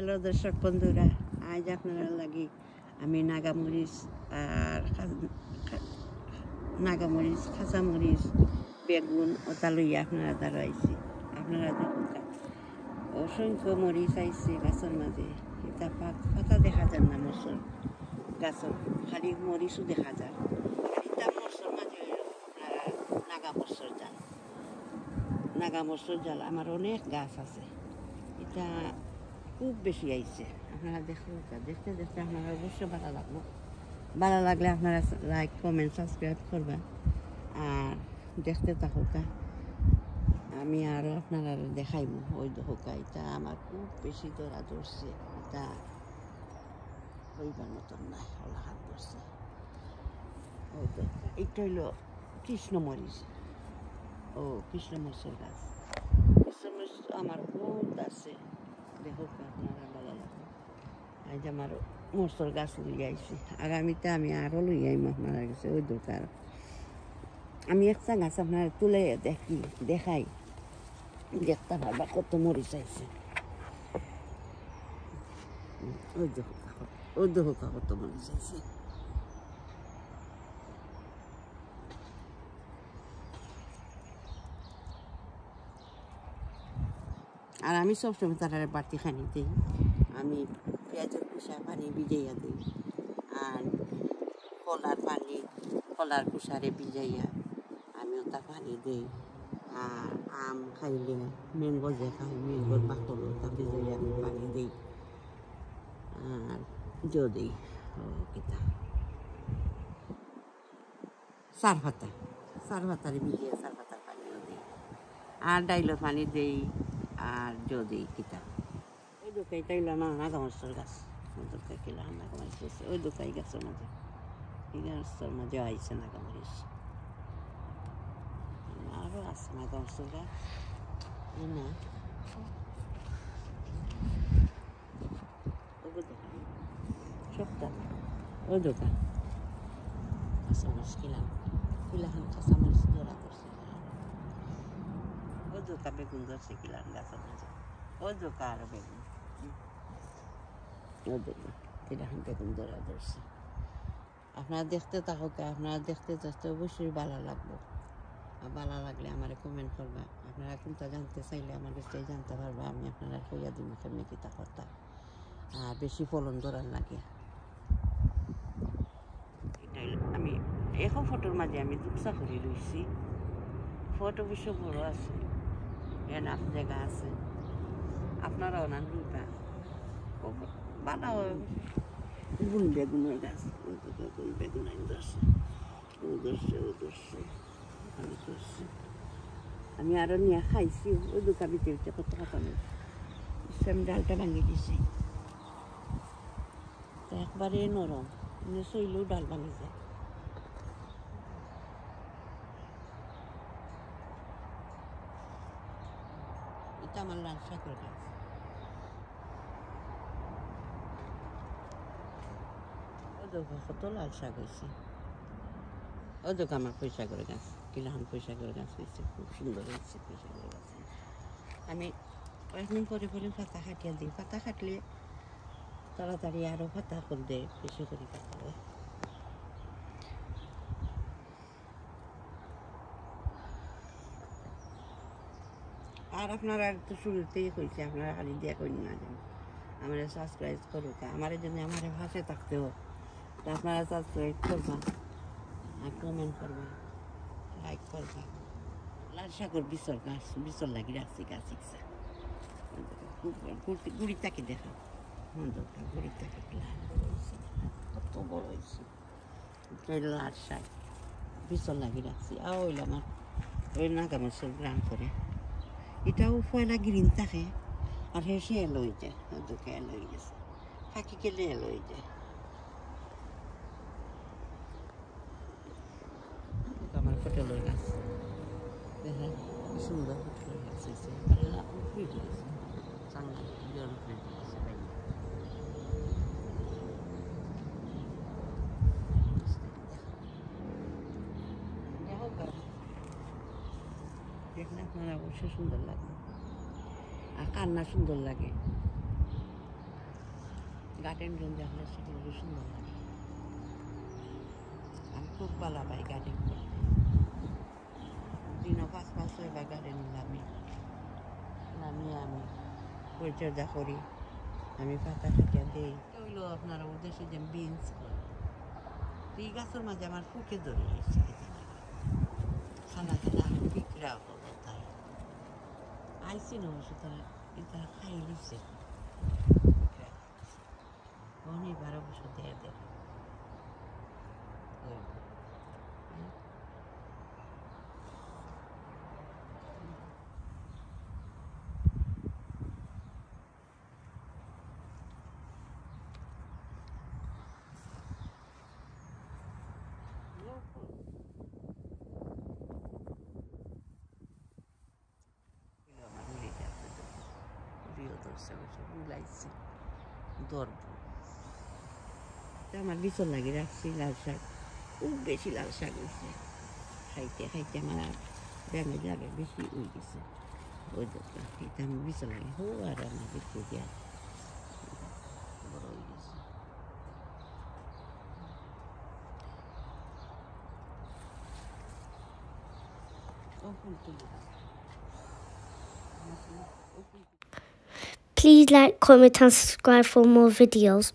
Hello দর্শক বন্ধুরা, আজ আপনারা লাগি আমি নাগামরিচ আর নাগামরিচ খাঁচামরিচ বেগুন ওটা লইয়া আপনারা দাঁড়াইছি। আপনারা দেখুন অসংখ্য মরিচ আইছে গাছের মাঝে। এটা পাত- দেখা যায় না মরসর গাছের, খালি মরিচও দেখা যায়। এটা নাগা জাল। নাগা জাল, আমার অনেক গাছ আছে। এটা খুব বেশি আইছে। আপনারা দেখুন। দেখতে দেখতে আপনারা অবশ্যই ভালো লাগল। ভালো লাগলে আপনারা লাইক কমেন্ট সাবস্ক্রাইব করবেন। আর দেখতে থাকুকা আমি আরও আপনারা দেখাইব ওই হোকা, এটা আমার খুব বেশি ধরা ধরছে। এটা হইবার মতন নাই হলাহাত ধরছে। ওই তো এটা হইল কৃষ্ণমরিচ। ও, কৃষ্ণমরিচের গাছ কৃষ্ণমরিচ আমার খুব আছে দেখো আপনারা ভালো লাগে আজ আমার মরসর গাছ লই আইছি। আগামীতে আমি আরও লই আইম, আপনারা কাছে ওই দরকার আমি একটা গাছ আপনার তুলে দেখি, দেখাই। দেখতে পারবা কত মরিচ আইছে। ওই দেখো ওই দেখো কত মরিচ আইছে। আর আমি সবসময় তারা বাড়তি খানি দিই। আমি পেঁয়াজের কুসা পানি ভিজাইয়া দিই। আর কলার পানি, কলার কুসারে ভিজাইয়া আমি ওটা পানি দিই। আর আম খাইলে, ম্যাঙ্গো যে খাই ম্যাঙ্গোর বাকল ওটা ভিজাইয়া আমি পানি দিই। আর ও কিতা? সার পাতা সার পাতারে ভিজিয়ে সার পাতার পানিও দিই। আর ডাইলের পানি দিই। আর যদি কিতা? ওই দোকাই তাইলা না নাগামরসর গাছ ওই দোকাই কিলা নাগামরিচ হয়েছে ওই দোকাই গাছের মাঝে এই গাছের মাঝে আইছে নাগামরিচ আরও আছে নাগামরসর গাছ এই না ওগো দোকান সবটা ওই দোকান কাঁচামরিচ কিলাম কিলাখান কাঁচামরিচ ধরা করছে ওই দোকা বেগুন ধরছে কিলান গাছের মাঝে ওই দোকা আরও বেগুন ওই দোকা কিলাখান বেগুন ধরা ধরছে আপনারা দেখতে থাকুক, আপনারা দেখতে দেখতে অবশ্যই ভালো লাগবে। আর ভালো লাগলে আমার কমেন্ট করবা। আপনারা কোনটা জানতে চাইলে আমার কাছে জানতে পারবা, আমি আপনারা কইয়া দিব কেমনি কিতা করতা। আর বেশি ফলন ধরার লাগে। আমি এখন ফটোর মাঝে আমি দুপসা করে রয়েছি ফটো অবশ্য বড় আছে। এনাফ জায়গা আছে। আপনারাও না লুটা বানাও। গুণ বেগুনের গাছ? গুণ বেগুন আইন ধরছে ও ধরছে ও ধরছে আমি ধরছি। আমি আরও নিয়ে খাইছি ওই দোকান ভিতরে ভিতরে কত কথা নেই আমি ডালটা ভাঙি দিছি। একবারে নরম এমনি শৈলেও ডাল ভাঙি যায়। এটা আমার লাল শাকের দেখো কত লাল শাক হয়েছে দেখো আমার পয়সা করে গাছ কিলাহান পয়সা করে গাছ হয়েছে, খুব সুন্দর হয়েছে পয়সা করে গাছ। আমি কয়েকদিন পরে পরে পাতা কাটিয়ে দিই, পাতা কাটলে তাড়াতাড়ি আরও পাতা করে দেয় বেশি করে পাতা হয় আর আপনারা তো শুরুতেই কইছে, আপনারা খালি কই না যেন। আমার সাবস্ক্রাইব করুক, আমার জন্য আমার ভাষায় থাকতে হোক তা আপনারা সাবস্ক্রাইব করবা আর কমেন্ট করবা। লাইক করবা। লাল শাকর বিচর গাছ বিচর লাগি রাখছি, গাছ ইচ্ছা। গুড়ি তাকে দেখা। মন্দটা গুড়ি তাকে কত বড় হয়েছে। লাল শাক বিচর লাগি রাখছি। আর ওইল আমার, ওই নাগামসের গ্রাম করে এটাও পয়লা গ্রিন থাকে। আর হে সে এলো যায় দুঃখে এলো গেছে ফাঁকি কেলে এলো যায় আমার পটলের গাছ দেখা কি সুন্দর পটলের গাছ হয়েছে উপরে গেছে চাঙ্গা জল উপরে গেছে ভাই দেখলে আপনারা অবশ্যই সুন্দর লাগবে আর কান্না সুন্দর লাগে গার্ডেন রুম দেখলে সেগুলো সুন্দর লাগে। আমি খুব ভালো পাই গার্ডেন করতে পাঁচ ছয়বার গার্ডেন নামি নামিয়ে আমি পরিচর্যা করি আমি পাতা খাটিয়া দিই হইল আপনার উদ্দেশ্যে যে বিনস করে এই গাছের মাঝে আমার ফুকে ধরে গেছে খানা খানা বিক্রা হলো তাই আইসি না তারা এটা খাই লিখছে অনেক বারো বছর দেয় দেয় ধরবো আমার বিচল লাগি রাখছি লাল শাক খুব বেশি লাল শাক হয়েছে খাইতে খাইতে আমার ব্যাঙে যাবে বেশি উই গেছে ওই দরকার এটা আমি বিচল লাগে হো আর আমার দেখতে দিয়া বড় হয়ে গেছে ও ফুল তুলে দাও Please like, comment and subscribe for more videos.